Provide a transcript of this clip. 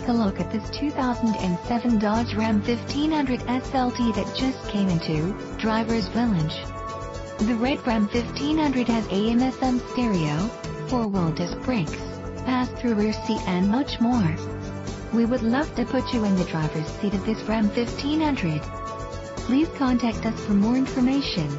take a look at this 2007 Dodge Ram 1500 SLT that just came into Driver's Village. The red Ram 1500 has AM FM stereo, four-wheel disc brakes, pass-through rear seat and much more. We would love to put you in the driver's seat of this Ram 1500. Please contact us for more information.